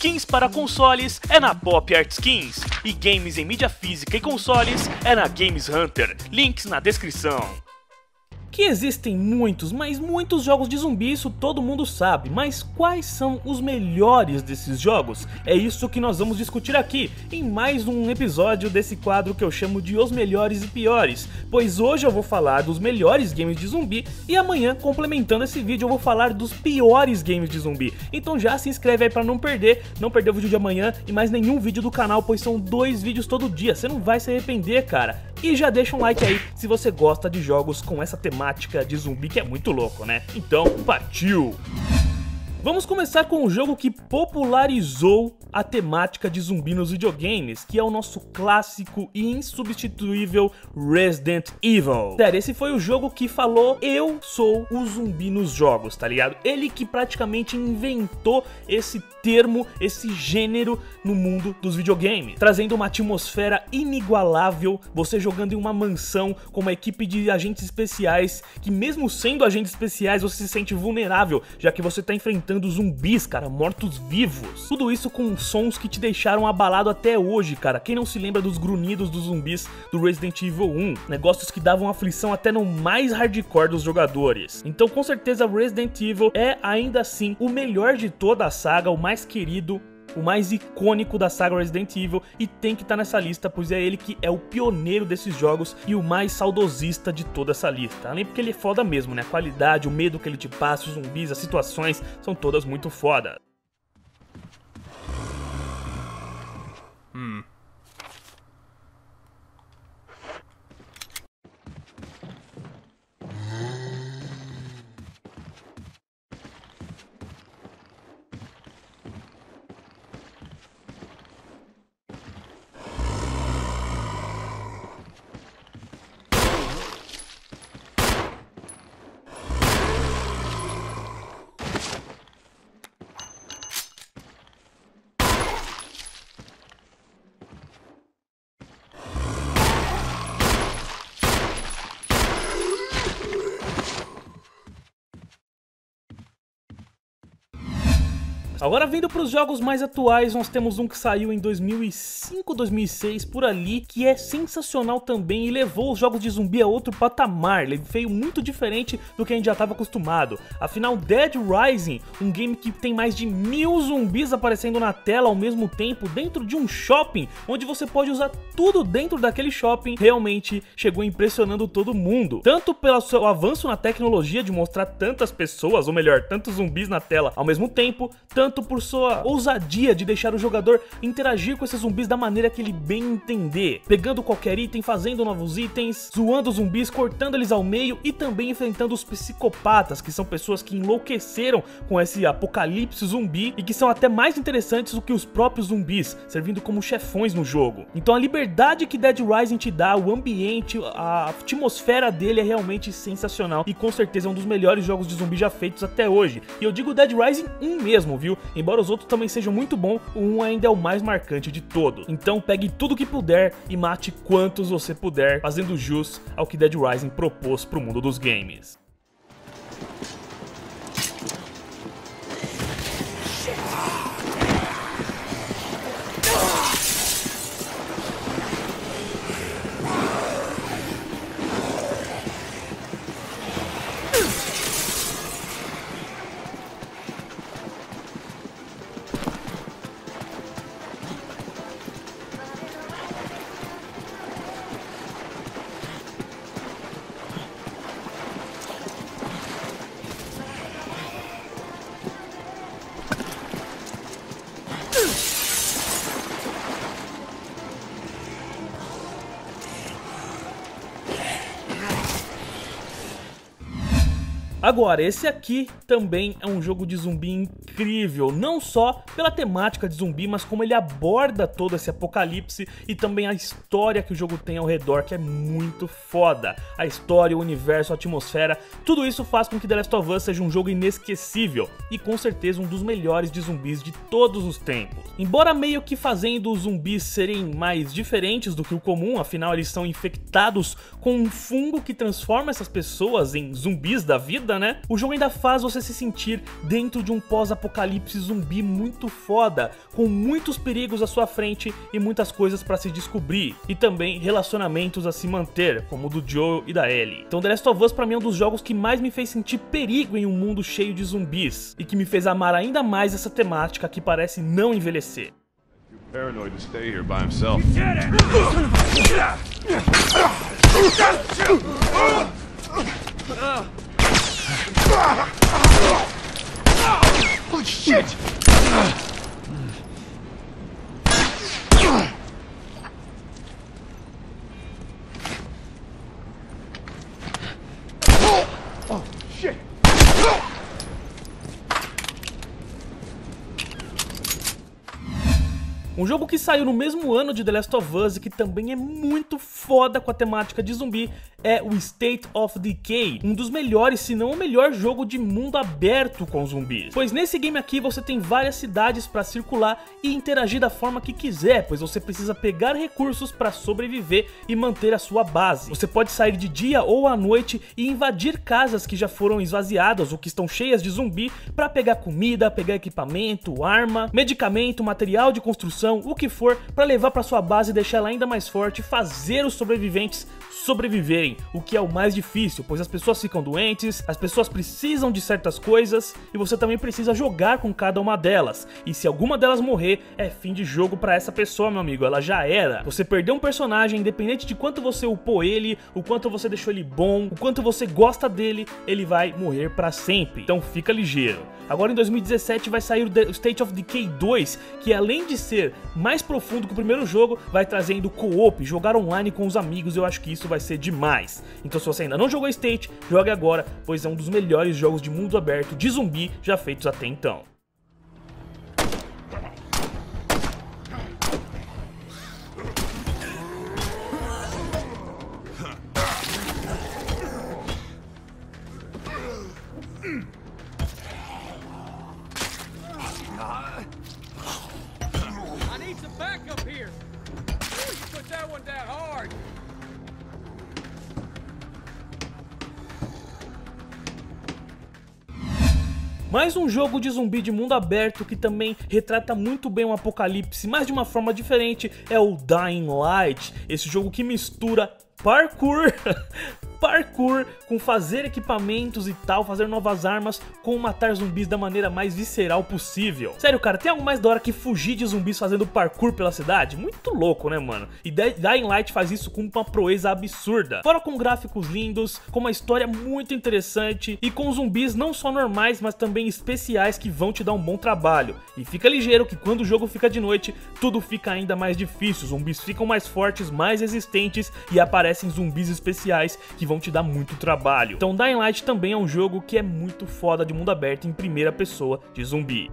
Skins para consoles é na Pop Art Skins e games em mídia física e consoles é na Games Hunter. Links na descrição. Que existem muitos, mas muitos jogos de zumbi, isso todo mundo sabe, mas quais são os melhores desses jogos? É isso que nós vamos discutir aqui, em mais um episódio desse quadro que eu chamo de Os Melhores e Piores, pois hoje eu vou falar dos melhores games de zumbi e amanhã, complementando esse vídeo, eu vou falar dos piores games de zumbi. Então já se inscreve aí pra não perder, não perder o vídeo de amanhã e mais nenhum vídeo do canal, pois são dois vídeos todo dia, você não vai se arrepender, cara. E já deixa um like aí se você gosta de jogos com essa temática de zumbi que é muito louco, né? Então, partiu! Vamos começar com um jogo que popularizou a temática de zumbi nos videogames, que é o nosso clássico e insubstituível Resident Evil. Sério, esse foi o jogo que falou eu sou o zumbi nos jogos, tá ligado? Ele que praticamente inventou esse termo, esse gênero no mundo dos videogames, trazendo uma atmosfera inigualável, você jogando em uma mansão com uma equipe de agentes especiais, que mesmo sendo agentes especiais você se sente vulnerável, já que você tá enfrentando zumbis, cara, mortos-vivos. Tudo isso com sons que te deixaram abalado até hoje, cara. Quem não se lembra dos grunhidos dos zumbis do Resident Evil 1? Negócios que davam aflição até no mais hardcore dos jogadores. Então, com certeza, Resident Evil é ainda assim o melhor de toda a saga, o mais querido o mais icônico da saga Resident Evil e tem que estar tá nessa lista, pois é ele que é o pioneiro desses jogos e o mais saudosista de toda essa lista. Além porque ele é foda mesmo, né? A qualidade, o medo que ele te passa, os zumbis, as situações são todas muito foda. Hmm. Agora vindo para os jogos mais atuais, nós temos um que saiu em 2005, 2006, por ali, que é sensacional também e levou os jogos de zumbi a outro patamar. Ele veio muito diferente do que a gente já estava acostumado. Afinal, Dead Rising, um game que tem mais de mil zumbis aparecendo na tela ao mesmo tempo dentro de um shopping, onde você pode usar tudo dentro daquele shopping, realmente chegou impressionando todo mundo. Tanto pelo seu avanço na tecnologia de mostrar tantas pessoas, ou melhor, tantos zumbis na tela ao mesmo tempo, tanto tanto por sua ousadia de deixar o jogador interagir com esses zumbis da maneira que ele bem entender, pegando qualquer item, fazendo novos itens, zoando os zumbis, cortando eles ao meio e também enfrentando os psicopatas, que são pessoas que enlouqueceram com esse apocalipse zumbi e que são até mais interessantes do que os próprios zumbis, servindo como chefões no jogo. Então a liberdade que Dead Rising te dá, o ambiente, a atmosfera dele é realmente sensacional e com certeza é um dos melhores jogos de zumbi já feitos até hoje. E eu digo Dead Rising 1 mesmo, viu? Embora os outros também sejam muito bons, o 1 ainda é o mais marcante de todos. Então pegue tudo que puder e mate quantos você puder, fazendo jus ao que Dead Rising propôs para o mundo dos games. Agora, esse aqui também é um jogo de zumbi incrível, não só pela temática de zumbi, mas como ele aborda todo esse apocalipse e também a história que o jogo tem ao redor, que é muito foda. A história, o universo, a atmosfera, tudo isso faz com que The Last of Us seja um jogo inesquecível e com certeza um dos melhores de zumbis de todos os tempos. Embora meio que fazendo os zumbis serem mais diferentes do que o comum, afinal eles são infectados com um fungo que transforma essas pessoas em zumbis da vida, né? O jogo ainda faz você se sentir dentro de um pós-apocalipse apocalipse zumbi muito foda, com muitos perigos à sua frente e muitas coisas para se descobrir, e também relacionamentos a se manter, como o do Joe e da Ellie. Então The Last of Us pra mim é um dos jogos que mais me fez sentir perigo em um mundo cheio de zumbis, e que me fez amar ainda mais essa temática que parece não envelhecer. Paranoid to stay here by himself. Oh, shit! Um jogo que saiu no mesmo ano de The Last of Us e que também é muito foda com a temática de zumbi é o State of Decay, um dos melhores, se não o melhor jogo de mundo aberto com zumbis. Pois nesse game aqui você tem várias cidades para circular e interagir da forma que quiser, pois você precisa pegar recursos para sobreviver e manter a sua base. Você pode sair de dia ou à noite e invadir casas que já foram esvaziadas ou que estão cheias de zumbi para pegar comida, pegar equipamento, arma, medicamento, material de construção, o que for, para levar para sua base e deixar ela ainda mais forte fazer os sobreviventes sobreviverem, o que é o mais difícil, pois as pessoas ficam doentes, as pessoas precisam de certas coisas e você também precisa jogar com cada uma delas. E se alguma delas morrer, é fim de jogo para essa pessoa, meu amigo, ela já era. Você perdeu um personagem, independente de quanto você upou ele, o quanto você deixou ele bom, o quanto você gosta dele, ele vai morrer para sempre. Então fica ligeiro. Agora em 2017 vai sair o State of Decay 2, que além de ser mais profundo que o primeiro jogo, vai trazendo co-op, jogar online com os amigos, eu acho que isso vai ser demais. Então se você ainda não jogou State, jogue agora, pois é um dos melhores jogos de mundo aberto de zumbi já feitos até então. I need some backup here. You put that one down hard. Mais um jogo de zumbi de mundo aberto que também retrata muito bem um apocalipse, mas de uma forma diferente, é o Dying Light. Esse jogo que mistura parkour parkour, com fazer equipamentos e tal, fazer novas armas, com matar zumbis da maneira mais visceral possível. Sério, cara, tem algo mais da hora que fugir de zumbis fazendo parkour pela cidade? Muito louco, né, mano? E Dying Light faz isso com uma proeza absurda. Fora com gráficos lindos, com uma história muito interessante e com zumbis não só normais, mas também especiais que vão te dar um bom trabalho. E fica ligeiro que quando o jogo fica de noite, tudo fica ainda mais difícil. Zumbis ficam mais fortes, mais resistentes e aparecem zumbis especiais que vão te dar muito trabalho. Então Dying Light também é um jogo que é muito foda de mundo aberto em primeira pessoa de zumbi.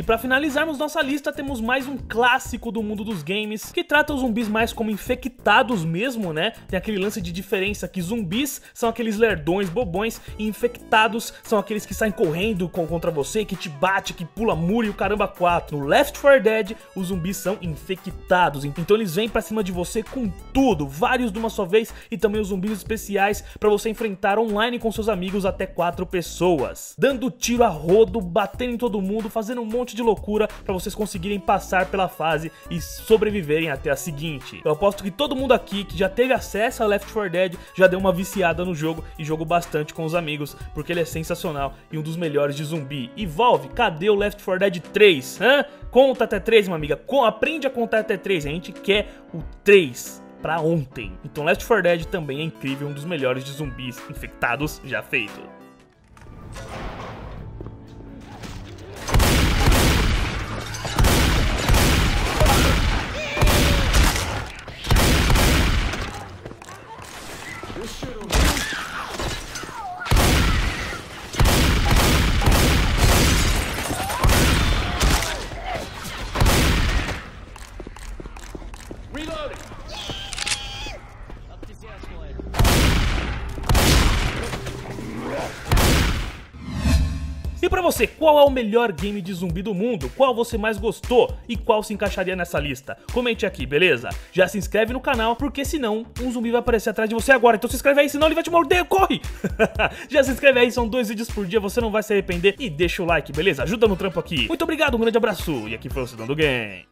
E para finalizarmos nossa lista, temos mais um clássico do mundo dos games, que trata os zumbis mais como infectados mesmo, né? Tem aquele lance de diferença que zumbis são aqueles lerdões, bobões, e infectados são aqueles que saem correndo contra você, que te bate, que pula muro e o caramba 4. No Left 4 Dead, os zumbis são infectados, então eles vêm para cima de você com tudo, vários de uma só vez, e também os zumbis especiais para você enfrentar online com seus amigos até 4 pessoas. Dando tiro a rodo, batendo em todo mundo, fazendo um monte de loucura para vocês conseguirem passar pela fase e sobreviverem até a seguinte. Eu aposto que todo mundo aqui que já teve acesso a Left 4 Dead já deu uma viciada no jogo e jogou bastante com os amigos, porque ele é sensacional e um dos melhores de zumbi. E Valve, cadê o Left 4 Dead 3? Hã? Conta até 3, minha amiga. aprende a contar até 3. A gente quer o 3 para ontem. Então Left 4 Dead também é incrível, um dos melhores de zumbis infectados já feito. E pra você, qual é o melhor game de zumbi do mundo? Qual você mais gostou? E qual se encaixaria nessa lista? Comente aqui, beleza? Já se inscreve no canal, porque senão um zumbi vai aparecer atrás de você agora. Então se inscreve aí, senão ele vai te morder, corre! Já se inscreve aí, são dois vídeos por dia, você não vai se arrepender. E deixa o like, beleza? Ajuda no trampo aqui. Muito obrigado, um grande abraço. E aqui foi o Cidão do Game.